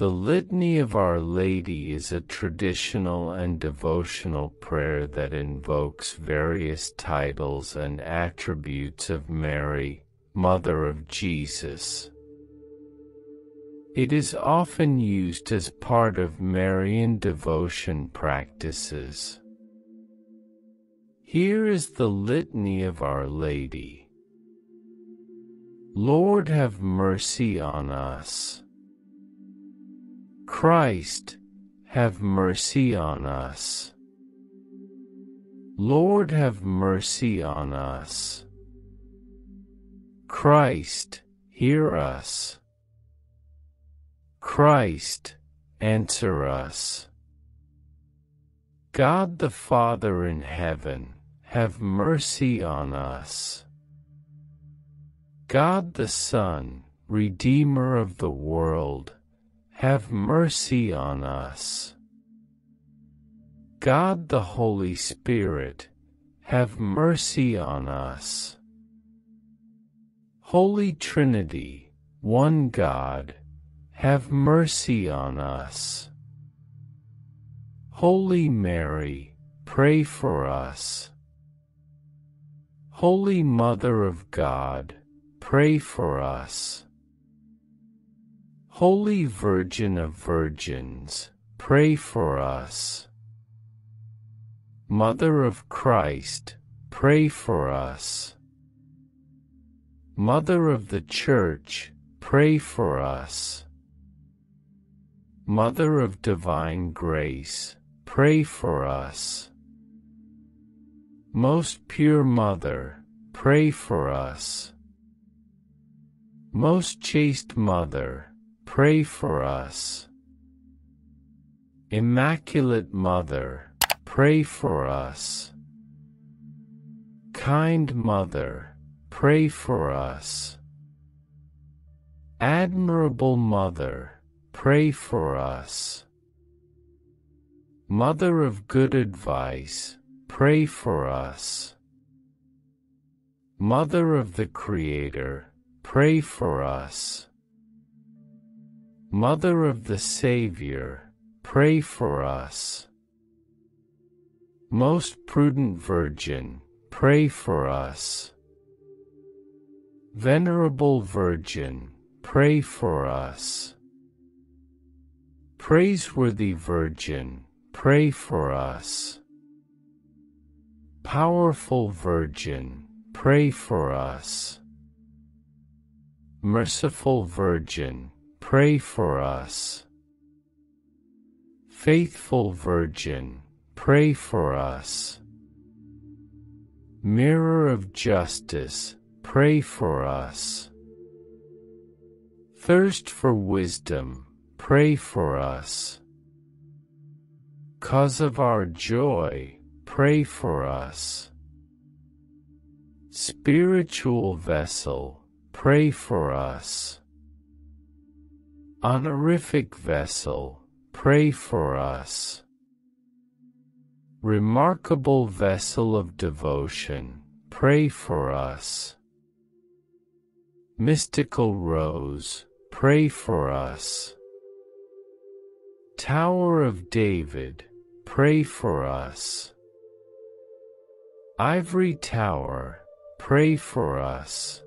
The Litany of Our Lady is a traditional and devotional prayer that invokes various titles and attributes of Mary, Mother of Jesus. It is often used as part of Marian devotion practices. Here is the Litany of Our Lady. Lord have mercy on us. Christ, have mercy on us. Lord have mercy on us. Christ, hear us. Christ, answer us. God the Father in heaven, have mercy on us. God the Son, Redeemer of the world, have mercy on us. God the Holy Spirit, have mercy on us. Holy Trinity, one God, have mercy on us. Holy Mary, pray for us. Holy Mother of God, pray for us. Holy Virgin of Virgins, pray for us. Mother of Christ, pray for us. Mother of the Church, pray for us. Mother of Divine Grace, pray for us. Most Pure Mother, pray for us. Most Chaste Mother, Pray for us. Immaculate Mother, pray for us. Kind Mother, pray for us. Admirable Mother, pray for us. Mother of good advice, pray for us. Mother of the Creator, pray for us. Mother of the Savior, pray for us. Most prudent Virgin, pray for us. Venerable Virgin, pray for us. Praiseworthy Virgin, pray for us. Powerful Virgin, pray for us. Merciful Virgin, Pray for us. Faithful Virgin, pray for us. Mirror of Justice, pray for us. Thirst for wisdom, pray for us. Cause of our joy, pray for us. Spiritual vessel, pray for us. Honorific vessel, pray for us. Remarkable vessel of devotion, pray for us. Mystical rose, pray for us. Tower of David, pray for us. Ivory Tower, pray for us.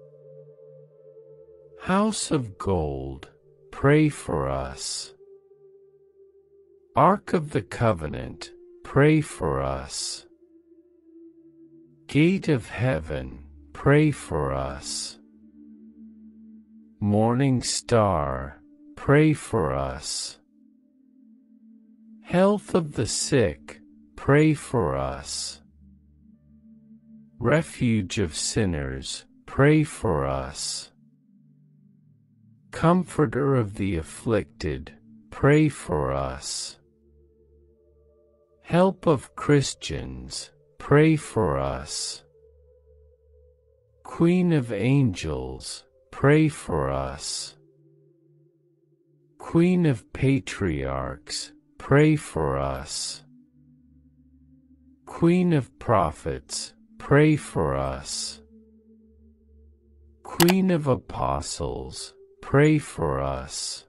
House of Gold, pray for us. Ark of the Covenant, pray for us. Gate of Heaven, pray for us. Morning Star, pray for us. Health of the sick, pray for us. Refuge of sinners, pray for us. Comforter of the afflicted, pray for us. Help of Christians, pray for us. Queen of Angels, pray for us. Queen of Patriarchs, pray for us. Queen of Prophets, pray for us. Queen of Apostles, Pray for us.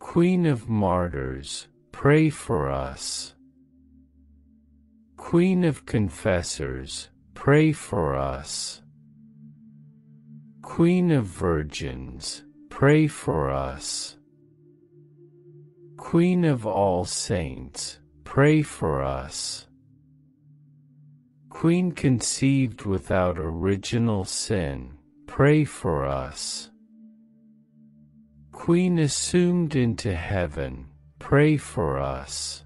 Queen of Martyrs, pray for us. Queen of Confessors, pray for us. Queen of Virgins, pray for us. Queen of all saints, pray for us. Queen conceived without original sin, pray for us. Queen assumed into heaven, pray for us.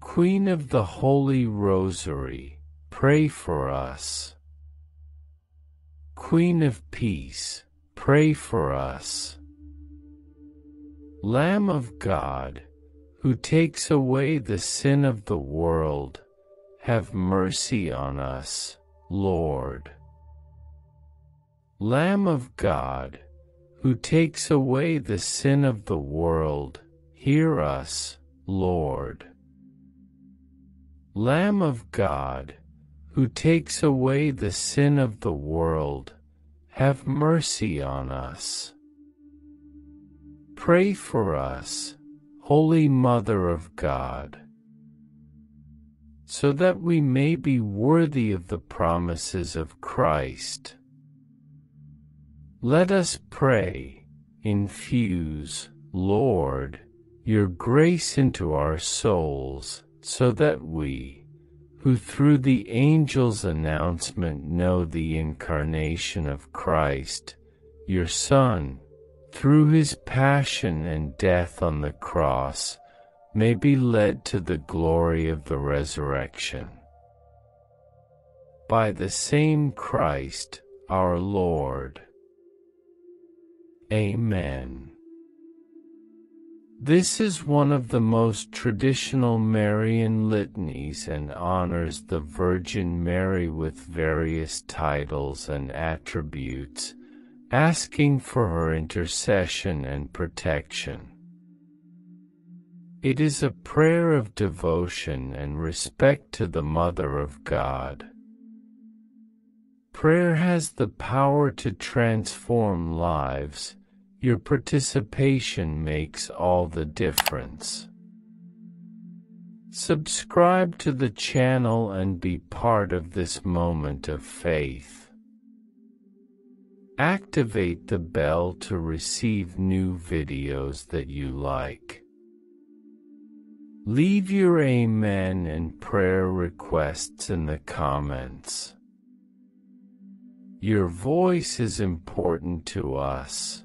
Queen of the Holy Rosary, pray for us. Queen of Peace, pray for us. Lamb of God, who takes away the sin of the world, have mercy on us, Lord. Lamb of God, who takes away the sin of the world, hear us, Lord. Lamb of God, who takes away the sin of the world, have mercy on us. Pray for us, Holy Mother of God, so that we may be worthy of the promises of Christ. Let us pray, infuse, Lord, your grace into our souls, so that we, who through the angel's announcement know the incarnation of Christ, your Son, through his passion and death on the cross, may be led to the glory of the resurrection. By the same Christ, our Lord. Amen. This is one of the most traditional Marian litanies and honors the Virgin Mary with various titles and attributes, asking for her intercession and protection. It is a prayer of devotion and respect to the Mother of God. Prayer has the power to transform lives. Your participation makes all the difference. Subscribe to the channel and be part of this moment of faith. Activate the bell to receive new videos that you like. Leave your amen and prayer requests in the comments. Your voice is important to us.